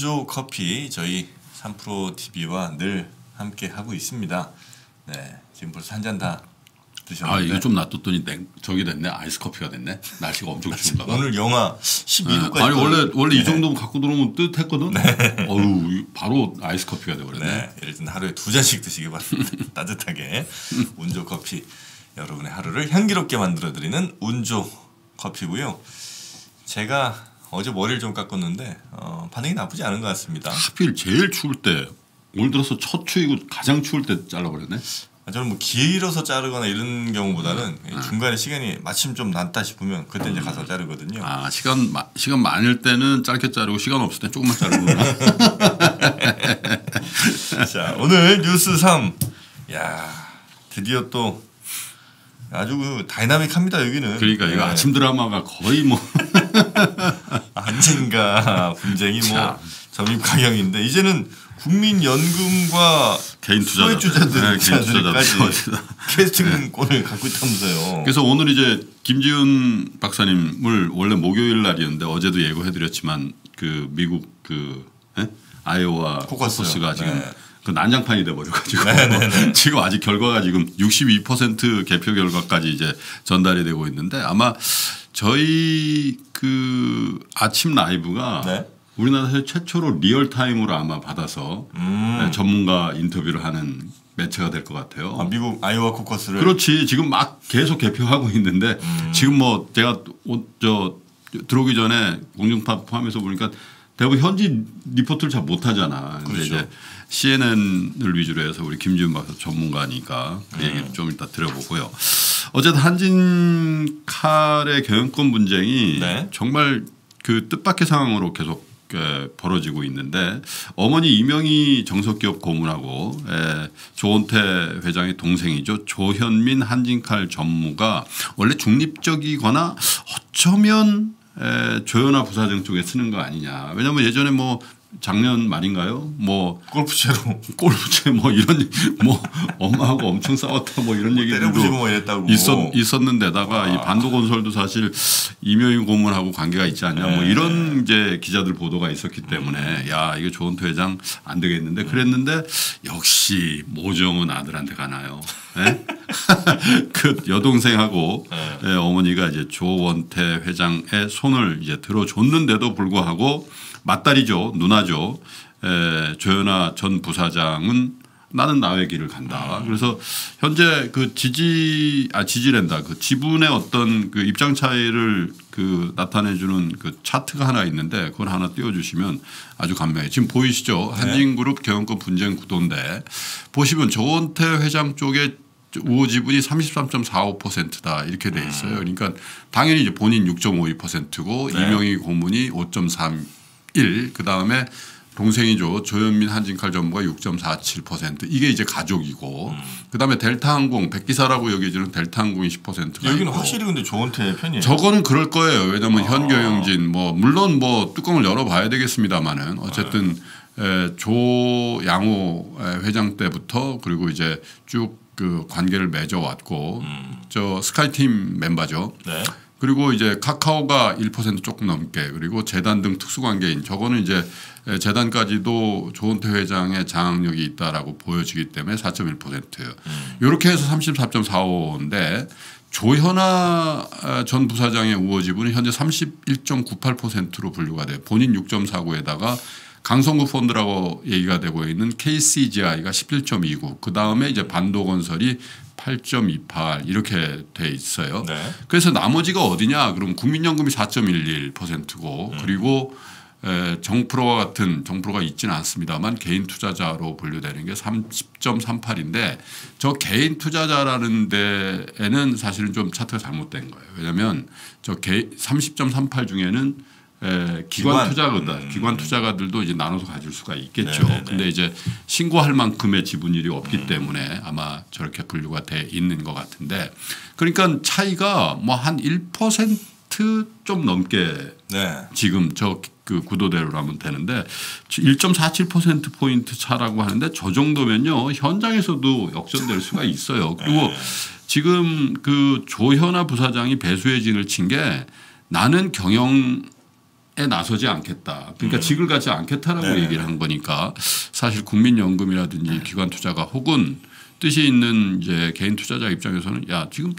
운조 커피 저희 3프로 TV와 늘 함께 하고 있습니다. 네, 지금 벌써 한 잔 다 드셨는데 아 이거 좀 놔뒀더니 냉 저기 됐네 아이스 커피가 됐네 날씨가 엄청 추운가 봐. 오늘 영하 12도까지 아니 원래 원래 이 정도면 갖고 들어오면 뜨뜻했거든. 어우 바로 아이스 커피가 돼버렸네. 네, 예를 들면 하루에 두 잔씩 드시기 바랍니다. 따뜻하게 운조 커피 여러분의 하루를 향기롭게 만들어 드리는 운조 커피고요. 제가 어제 머리를 좀 깎았는데 어, 반응이 나쁘지 않은 것 같습니다. 하필 제일 추울 때 올 들어서 첫 추위고 가장 추울 때 잘라버렸네. 아, 저는 뭐 길어서 자르거나 이런 경우보다는 네. 중간에 시간이 마침 좀 났다 싶으면 그때 이제 가서 자르거든요. 아 시간 마, 시간 많을 때는 짧게 자르고 시간 없을 때 조금만 자르는구나. 자 오늘 뉴스 3. 야 드디어 또 아주 그 다이나믹합니다 여기는. 그러니까 이거 네. 아침 드라마가 거의 뭐 안진과 분쟁이 뭐 참. 점입 가경인데 이제는 국민연금과 개인 투자자 소액주자들 네. 캐스팅권을 갖고 있다면서요. 그래서 오늘 이제 김지훈 박사님을 원래 목요일 날이었는데 어제도 예고해드렸지만 그 미국 그 예? 아이오와 코커스. 코커스가 지금 네. 그 난장판이 돼버려가지고 지금 아직 결과가 지금 62% 개표 결과까지 이제 전달이 되고 있는데 아마 저희 그 아침 라이브가 네. 우리나라에서 최초로 real time으로 아마 받아서 음. 네, 전문가 인터뷰를 하는 매체가 될 것 같아요. 아, 미국 아이오와 코커스를 그렇지 지금 막 계속 개표하고 있는데 음. 지금 뭐 제가 오- 저 들어오기 전에 공중파 포함해서 보니까 대부분 현지 리포트를 잘 못하잖아. 그렇죠. 이제 CNN을 위주로 해서 우리 김지훈 박사 전문가니까 그 음. 얘기를 좀 이따 들어보고요. 어쨌든 한진 칼의 경영권 분쟁이 네. 정말 그 뜻밖의 상황으로 계속 에, 벌어지고 있는데 어머니 이명희 정석기업 고문하고 에, 조원태 회장의 동생이죠 조현민 한진칼 전무가 원래 중립적이거나 어쩌면 에, 조현아 부사장 쪽에 쓰는 거 아니냐 왜냐하면 예전에 뭐 작년 말인가요 뭐 골프채로 골프채 뭐 이런 뭐 엄마하고 엄청 싸웠다 뭐 이런 얘기들도 때려부시고 뭐 이랬다고 있었 있었는데다가 아. 이 반도건설도 사실 이명희 고문하고 관계가 있지 않냐 뭐 네. 이런 이제 기자들 보도가 있었기 때문에 야 이거 조원태 회장 안 되겠는데 그랬는데 역시 모정은 아들한테 가나요? 예? 그 여동생하고 네. 예, 어머니가 이제 조원태 회장의 손을 이제 들어줬는데도 불구하고 맞다리죠 누나죠 에, 조현아 전 부사장은 나는 나의 길을 간다. 그래서 현재 그 지지 아 지지랜다 그 지분의 어떤 그 입장 차이를 그 나타내주는 그 차트가 하나 있는데 그걸 하나 띄워주시면 아주 간명해. 지금 보이시죠? 한진그룹 경영권 분쟁 구도인데 보시면 조원태 회장 쪽에 우호 지분이 33.45%다 이렇게 돼 있어요. 그러니까 당연히 이제 본인 6.52%고 네. 이명희 고문이 5.31, 그 다음에 동생이죠 조현민 한진칼 전무가 6.47% 이게 이제 가족이고 그 다음에 델타항공 백기사라고 여겨지는 델타항공이 10%가 여기는 있고. 확실히 근데 조원태 편이에요. 저거는 그럴 거예요. 왜냐하면 아. 현경영진 뭐 물론 뭐 뚜껑을 열어봐야 되겠습니다만은 어쨌든 에, 조양호 에, 회장 때부터 그리고 이제 쭉 그 관계를 맺어왔고 저 스카이팀 멤버죠. 네. 그리고 이제 카카오가 1% 조금 넘게 그리고 재단 등 특수관계인 저거는 이제 에, 재단까지도 조은태 회장의 장악력이 있다라고 보여지기 때문에 4.1%예요. 이렇게 해서 34.45인데 조현아 아, 전 부사장의 우호 지분은 현재 31.98%로 분류가 돼. 본인 6.49에다가 강성구 펀드라고 얘기가 되고 있는 KCGI가 11.29. 그 다음에 이제 반도건설이 8.28 이렇게 돼 있어요. 네. 그래서 나머지가 어디냐? 그럼 국민연금이 4.11%고 그리고 에, 정프로와 같은 정프로가 있지는 않습니다만 개인 투자자로 분류되는 게 30.38인데 저 개인 투자자라는 데에는 사실은 좀 차트가 잘못된 거예요. 왜냐하면 저 개, 30.38 중에는 에, 기관, 기관. 투자가들, 음. 기관 투자가들도 이제 나눠서 가질 수가 있겠죠. 네네네. 근데 이제 신고할 만큼의 지분율이 없기 때문에 아마 저렇게 분류가 돼 있는 것 같은데 그러니까 차이가 뭐 한 1%좀 넘게 네. 지금 저그 구도대로라면 되는데 1.47% 포인트 차라고 하는데 저 정도면요 현장에서도 역전될 수가 있어요. 그리고 지금 그 조현아 부사장이 배수의 진을 친 게 나는 경영에 에 나서지 않겠다. 그러니까 직을 갖지 않겠다라고 네. 얘기를 한 거니까 사실 국민연금이라든지 기관 투자가 혹은 뜻이 있는 이제 개인 투자자 입장에서는 야 지금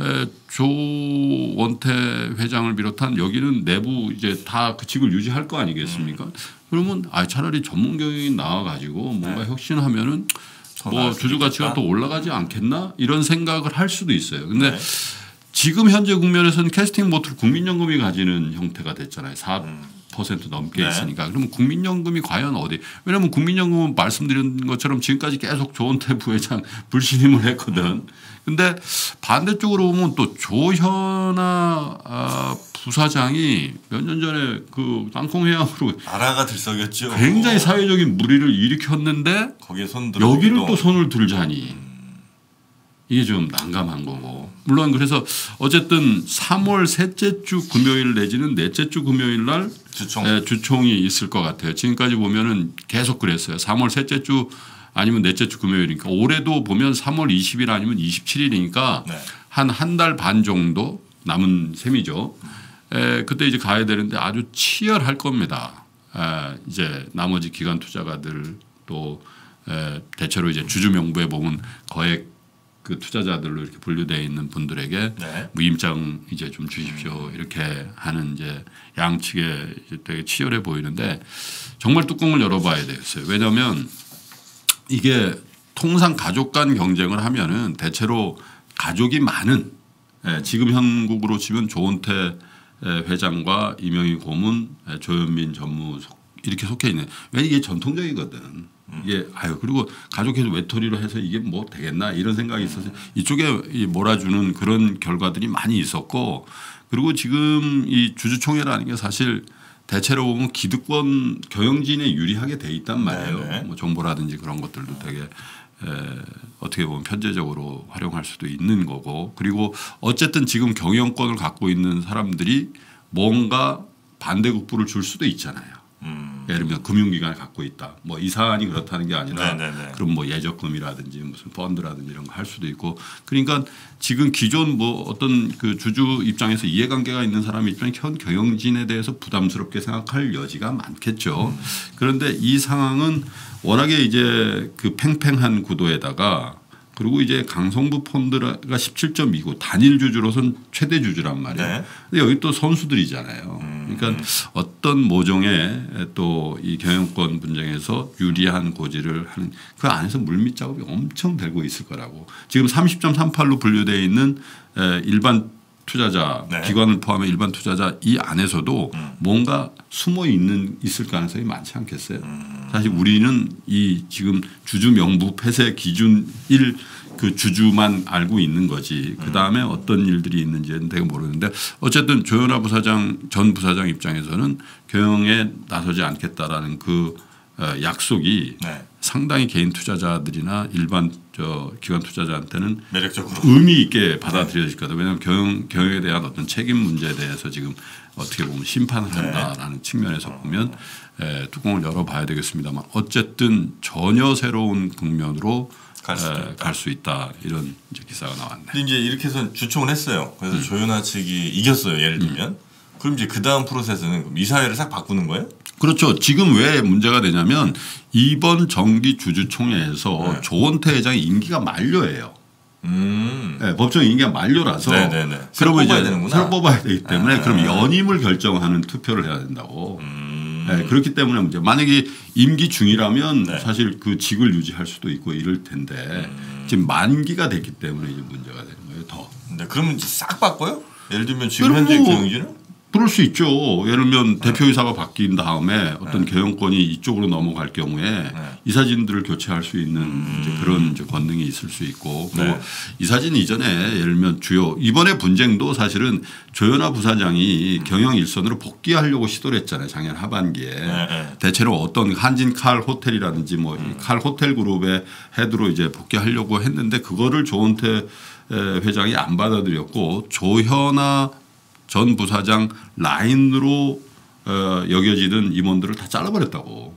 에, 조원태 회장을 비롯한 여기는 내부 이제 다 그 직을 유지할 거 아니겠습니까? 그러면 아 차라리 전문 경영인 나와 가지고 뭔가 혁신하면은 더뭐 주주 가치가. 더 올라가지 않겠나 이런 생각을 할 수도 있어요. 근데 네. 지금 현재 국면에서는 캐스팅 보트를 국민연금이 가지는 형태가 됐잖아요. 4% 넘게 네. 있으니까. 그러면 국민연금이 과연 어디? 왜냐하면 국민연금은 말씀드린 것처럼 지금까지 계속 조은태 부회장 불신임을 했거든. 근데 반대쪽으로 보면 또 조현아 아, 부사장이 몇 년 전에 그 땅콩회항으로 나라가 들썩였죠. 굉장히 사회적인 무리를 일으켰는데 거기에 손. 여기를 또 손을 들자니 이게 좀 난감한 거고 물론 그래서 어쨌든 3월 셋째 주 금요일 내지는 넷째 주 금요일 날 주총. 예, 주총이 있을 것 같아요. 지금까지 보면은 계속 그랬어요. 3월 셋째 주 아니면 넷째 주 금요일이니까 올해도 보면 3월 20일 아니면 27일이니까 네. 한한 달 반 정도 남은 셈이죠. 에, 그때 이제 가야 되는데 아주 치열할 겁니다. 에, 이제 나머지 기관 투자가들 또 에, 대체로 이제 주주 명부에 보면 거액 그 투자자들로 이렇게 분류되어 있는 분들에게 네. 무임장 이제 좀 주십시오 이렇게 하는 이제 양측에 이제 되게 치열해 보이는데 정말 뚜껑을 열어봐야 되겠어요. 왜냐하면 이게 통상 가족 간 경쟁을 하면은 대체로 가족이 많은 예, 지금 형국으로 치면 조은태 예, 회장과 이명희 고문, 예, 조현민 전무 속- 이렇게 속해 있는 왜 이게 전통적이거든. 이게 아유 그리고 가족회도 외톨이로 해서 이게 뭐 되겠나 이런 생각이 있어서 이쪽에 이 몰아주는 그런 결과들이 많이 있었고 그리고 지금 이 주주총회라는 게 사실 대체로 보면 기득권 경영진에 유리하게 돼 있단 말이에요. 네네. 뭐 정보라든지 그런 것들도 되게 에, 어떻게 보면 편제적으로 활용할 수도 있는 거고 그리고 어쨌든 지금 경영권을 갖고 있는 사람들이 뭔가 반대국부를 줄 수도 있잖아요. 음. 예를 들면 금융기관을 갖고 있다. 뭐 이 사안이 그렇다는 게 아니라 네네네. 그럼 뭐 예적금이라든지 무슨 펀드라든지 이런 거 할 수도 있고 그러니까 지금 기존 뭐 어떤 그 주주 입장에서 이해관계가 있는 사람 입장에 현 경영진에 대해서 부담스럽게 생각할 여지가 많겠죠. 그런데 이 상황은 워낙에 이제 그 팽팽한 구도에다가 그리고 이제 강성부 펀드가 17.29 단일 주주로선 최대 주주란 말이에요. 네. 근데 여기 또 선수들이잖아요. 그러니까 어떤 모종의 또 이 경영권 분쟁에서 유리한 고지를 하는 그 안에서 물밑 작업이 엄청 되고 있을 거라고. 지금 30.38로 분류되어 있는 에, 일반 투자자 네. 기관을 포함해 일반 투자자 이 안에서도 뭔가 숨어 있는 있을 가능성이 많지 않겠어요. 사실 우리는 이 지금 주주 명부 폐쇄 기준 일 그 주주만 알고 있는 거지. 그 다음에 어떤 일들이 있는지는 되게 모르는데 어쨌든 조현아 부사장 전 부사장 입장에서는 경영에 나서지 않겠다라는 그 어, 약속이 네. 상당히 개인 투자자들이나 일반 저 기관 투자자한테는 매력적으로. 의미 있게 받아들여질 거다. 왜냐하면 경영, 경영에 대한 어떤 책임 문제에 대해서 지금 어떻게 보면 심판을 네. 한다라는 측면에서 보면 에, 뚜껑을 열어봐야 되겠습니다만 어쨌든 전혀 새로운 국면으로 갈 수도 있다. 갈 수 있다 이런 이제 기사가 나왔네. 근데 이제 이렇게 해서 주총을 했어요. 음. 그래서 조윤아 측이 이겼어요. 예를 들면. 그럼 이제 그 다음 프로세스는 이사회를 싹 바꾸는 거예요? 그렇죠. 지금 왜 문제가 되냐면 이번 정기 주주총회에서 네. 조원태 회장의 임기가 만료예요. 음. 네, 법정 임기가 만료라서 네네네. 새로 그러면 뽑아야 이제 되는구나. 새로 뽑아야 되기 때문에 아. 그럼 연임을 결정하는 투표를 해야 된다고. 음. 네, 그렇기 때문에 문제. 만약에 임기 중이라면 네. 사실 그 직을 유지할 수도 있고 이럴 텐데 음. 지금 만기가 됐기 때문에 이제 문제가 되는 거예요. 더. 근데 그러면 이제 싹 바꿔요? 예를 들면 지금 현재 뭐- 경영진은? 그럴 수 있죠. 예를 들면 네. 대표이사가 바뀐 다음에 어떤 경영권이 이쪽으로 넘어갈 경우에 네. 이사진들을 교체할 수 있는 이제 그런 이제 권능이 있을 수 있고 네. 이사진 이전에 예를 들면 주요 이번에 분쟁도 사실은 조현아 부사장이 경영 일선으로 복귀하려고 시도를 했잖아요. 작년 하반기에 네, 네. 대체로 어떤 한진 칼 호텔이라든지 뭐칼 호텔 그룹의 헤드로 이제 복귀하려고 했는데 그거를 조은태 에, 회장이 안 받아들였고 조현아 전 부사장 라인으로 어, 여겨지던 임원들을 다 잘라버렸다고.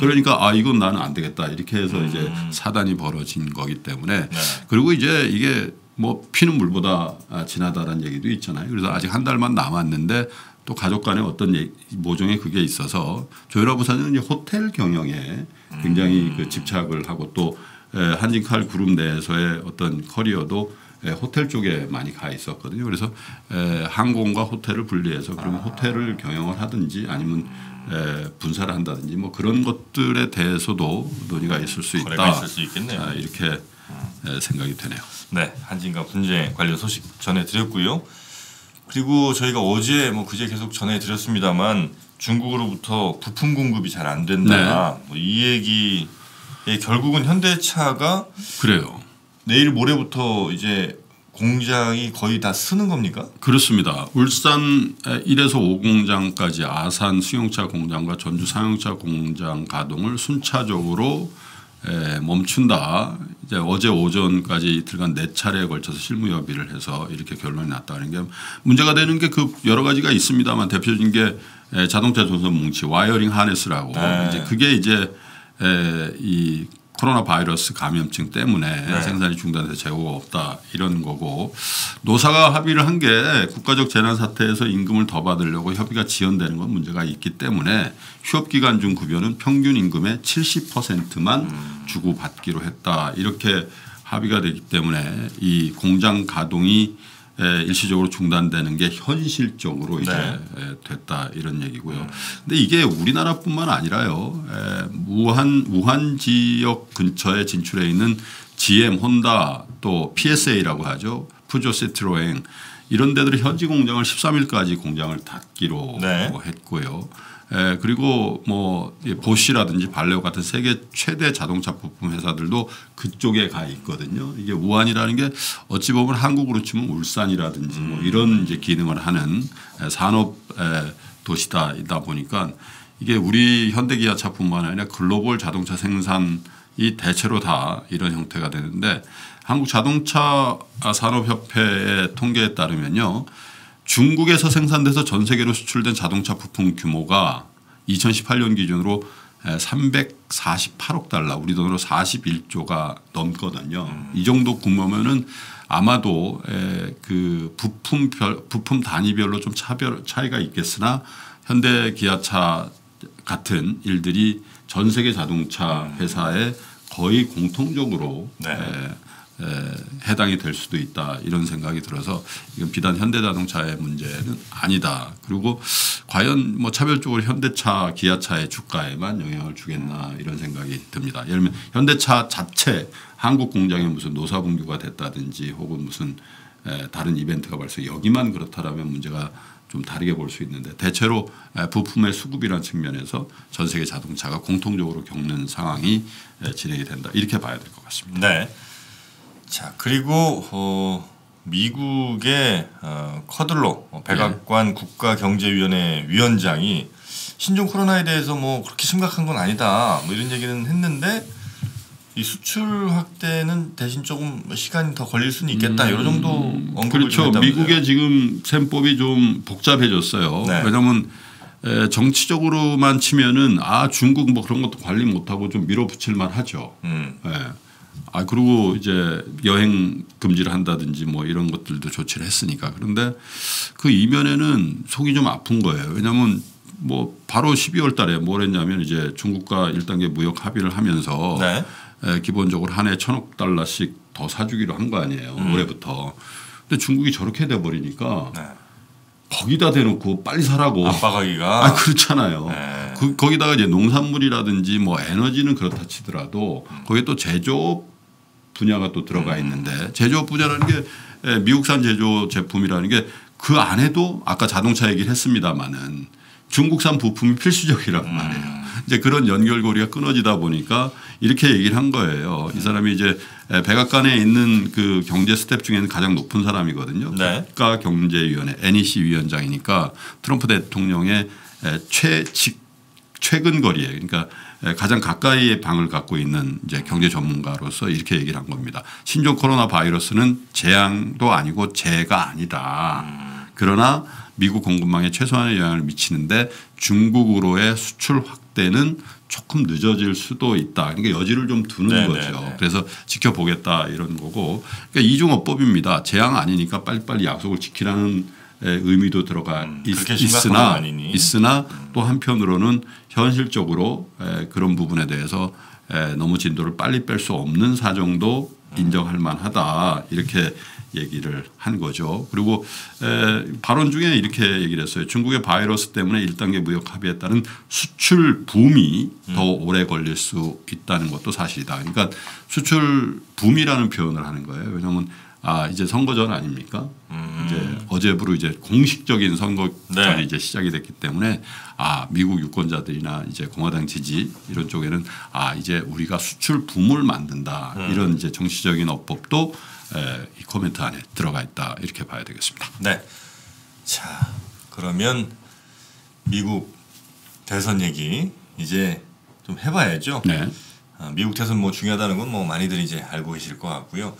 그러니까 아 이건 나는 안 되겠다 이렇게 해서 이제 사단이 벌어진 거기 때문에 네. 그리고 이제 이게 뭐 피는 물보다 아, 진하다라는 얘기도 있잖아요. 그래서 아직 한 달만 남았는데 또 가족 간에 어떤 얘기- 모종의 그게 있어서 부사장은 이제 호텔 경영에 굉장히 그 집착을 하고 또 에, 한진칼 그룹 내에서의 어떤 커리어도 에, 호텔 쪽에 많이 가 있었거든요. 그래서 에, 항공과 호텔을 분리해서 그러면 호텔을 경영을 하든지 아니면 에, 분사를 한다든지 뭐 그런 것들에 대해서도 논의가 있을 수 있다. 있을 수 있겠네요. 아, 이렇게 에, 생각이 되네요. 네, 한진과 분쟁 관련 소식 전해드렸고요. 그리고 저희가 어제 뭐 그제 계속 전해드렸습니다만 중국으로부터 부품 공급이 잘 안 된다. 네. 뭐이 얘기에 결국은 현대차가 그래요. 내일 모레부터 이제 공장이 거의 다 쓰는 겁니까? 그렇습니다. 울산 1에서 5공장까지 아산 수용차 공장과 전주 상용차 공장 가동을 순차적으로 에, 멈춘다. 이제 어제 오전까지 이틀간 네 차례에 걸쳐서 실무 협의를 해서 이렇게 결론이 났다는 게 문제가 되는 게 그 여러 가지가 있습니다만 대표적인 게 에, 자동차 전선 뭉치 wiring harness라고 네. 이제 그게 이제 에, 이 코로나 바이러스 감염증 때문에 네. 생산이 중단돼서 재고가 없다 이런 거고. 노사가 합의를 한 게 국가적 재난 사태에서 임금을 더 받으려고 협의가 지연되는 건 문제가 있기 때문에 휴업 기간 중 급여는 평균 임금의 70%만 주고 받기로 했다. 이렇게 합의가 되기 때문에 이 공장 가동이 에, 일시적으로 중단되는 게 현실적으로 이제 네. 에, 됐다 이런 얘기고요. 근데 이게 우리나라뿐만 아니라요. 에, 우한 우한 지역 근처에 진출해 있는 GM, 혼다 또 PSA라고 하죠. 푸조 세트로행 이런 데들이 현지 공장을 13일까지 공장을 닫기로 네. 했고요. 에, 그리고 뭐이 보쉬라든지 발레오 같은 세계 최대 자동차 부품 회사들도 그쪽에 가 있거든요. 이게 우한이라는 게 어찌 보면 한국으로 치면 울산이라든지 뭐 이런 이제 기능을 하는 에, 산업 에, 도시다이다 보니까 이게 우리 현대기아차뿐만 아니라 글로벌 자동차 생산이 대체로 다 이런 형태가 되는데 한국 자동차 산업협회의 통계에 따르면요. 중국에서 생산돼서 전 세계로 수출된 자동차 부품 규모가 2018년 기준으로 348억 달러, 우리 돈으로 41조가 넘거든요. 이 정도 규모면은 아마도 에, 그 부품별 부품 단위별로 좀 차별 차이가 있겠으나 현대 기아차 같은 일들이 전 세계 자동차 회사에 거의 공통적으로 네. 에, 에, 해당이 될 수도 있다 이런 생각이 들어서 이건 비단 현대자동차의 문제는 아니다. 그리고 과연 뭐 차별적으로 현대차, 기아차의 주가에만 영향을 주겠나 이런 생각이 듭니다. 예를 들면 현대차 자체 한국 공장에 무슨 노사 분규가 됐다든지 혹은 무슨 에, 다른 이벤트가 발생 여기만 그렇다라면 문제가 좀 다르게 볼 수 있는데 대체로 에, 부품의 수급이라는 측면에서 전 세계 자동차가 공통적으로 겪는 상황이 에, 진행이 된다 이렇게 봐야 될 것 같습니다. 네. 자 그리고 어, 미국의 어, 커들로 어, 백악관 국가경제위원회 위원장이 신종 코로나에 대해서 뭐 그렇게 심각한 건 아니다 뭐 이런 얘기는 했는데 이 수출 확대는 대신 조금 시간이 더 걸릴 수는 있겠다 이런 정도 언급을 좀 그렇죠. 미국의 지금 셈법이 좀 복잡해졌어요. 네. 왜냐하면 에, 정치적으로만 치면은 아 중국 뭐 그런 것도 관리 못하고 좀 밀어붙일 만 하죠. 음, 예. 아 그리고 이제 여행 금지를 한다든지 뭐 이런 것들도 조치를 했으니까 그런데 그 이면에는 속이 좀 아픈 거예요. 왜냐하면 뭐 바로 12월 달에 뭘 했냐면 이제 중국과 1단계 무역 합의를 하면서 네. 에, 기본적으로 한 해 천억 달러씩 더 사주기로 한 거 아니에요. 올해부터. 근데 중국이 저렇게 돼 버리니까 네. 거기다 대놓고 빨리 사라고. 압박하기가 아 그렇잖아요. 네. 그, 거기다가 이제 농산물이라든지 뭐 에너지는 그렇다 치더라도 거기에 또 제조업 분야가 또 들어가 있는데 제조업 분야라는 게 에, 미국산 제조 제품이라는 게 그 안에도 아까 자동차 얘기를 했습니다마는 중국산 부품이 필수적이란 말이에요. 이제 그런 연결고리가 끊어지다 보니까 이렇게 얘기를 한 거예요. 이 사람이 이제 에, 백악관에 있는 그 경제 스태프 중에는 가장 높은 사람이거든요. 네. 국가경제위원회 NEC 위원장이니까 트럼프 대통령의 에, 최직 최근 거리에 그러니까 에, 가장 가까이의 방을 갖고 있는 이제 경제 전문가로서 이렇게 얘기를 한 겁니다. 신종 코로나 바이러스는 재앙도 아니고 재가 아니다. 그러나 미국 공급망에 최소한의 영향을 미치는데 중국으로의 수출 확 때는 조금 늦어질 수도 있다. 그러니까 여지를 좀 두는 네, 거죠. 네, 네. 그래서 지켜보겠다 이런 거고 그러니까 이중어법입니다. 재앙 아니니까 빨리빨리 약속을 지키라는 에, 의미도 들어가 음, 있, 건 있으나. 있으나 또 한편으로는 현실적으로 에, 그런 부분에 대해서 에, 너무 진도를 빨리 뺄 수 없는 사정도 인정할 만하다 이렇게 얘기를 한 거죠. 그리고 에, 발언 중에 이렇게 얘기를 했어요. 중국의 바이러스 때문에 1단계 무역 합의에 따른 수출 붐이 더 오래 걸릴 수 있다는 것도 사실이다. 그러니까 수출 붐이라는 표현을 하는 거예요. 왜냐하면 아 이제 선거 전 아닙니까? 이제 어제부로 이제 공식적인 선거철이 네. 이제 시작이 됐기 때문에 아 미국 유권자들이나 이제 공화당 지지 이런 쪽에는 아 이제 우리가 수출 붐을 만든다 이런 이제 정치적인 어법도 에, 이 코멘트 안에 들어가 있다 이렇게 봐야 되겠습니다. 네. 자, 그러면 미국 대선 얘기 이제 좀 해봐야죠. 네, 아, 미국 대선 뭐 중요하다는 건 뭐 많이들 이제 알고 계실 것 같고요.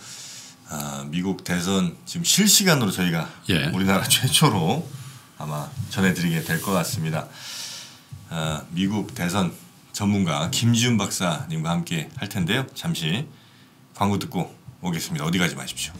아, 미국 대선 지금 실시간으로 저희가 예. 우리나라 최초로 아마 전해드리게 될 것 같습니다. 아, 미국 대선 전문가 김지훈 박사님과 함께 할 텐데요. 잠시 광고 듣고 오겠습니다. 어디 가지 마십시오.